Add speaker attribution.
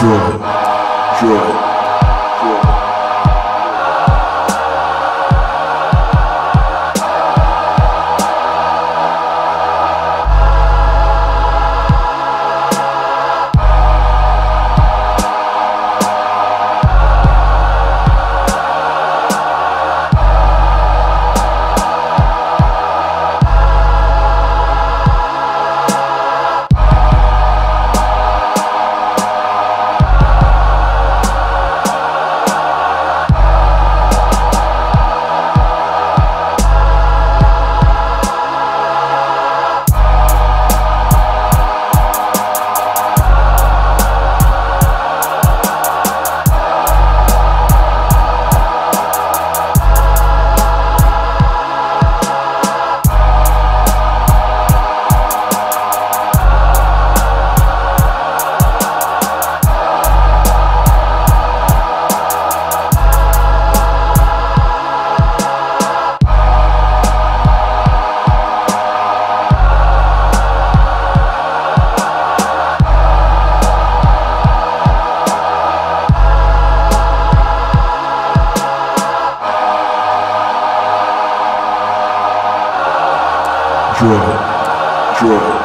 Speaker 1: Draw it. Draw it. Drop, drop.